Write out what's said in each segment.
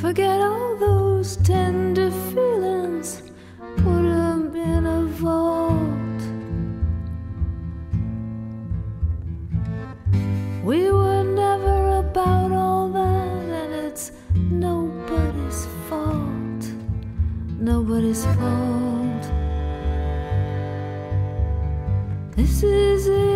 Forget all those tender feelings, put them in a vault. We were never about all that, and it's nobody's fault. Nobody's fault. This is it,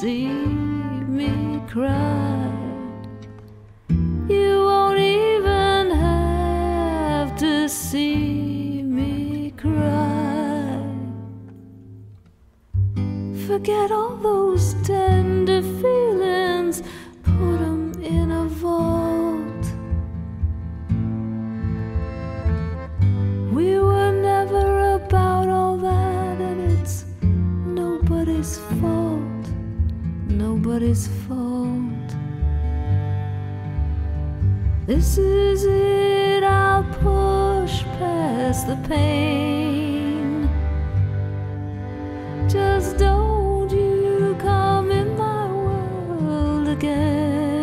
see me cry. You won't even have to see me cry. Forget all those tender feelings, put them in a vault. We were never about all that, and it's nobody's fault what is fault. This is it, I'll push past the pain. Just don't you come in my world again.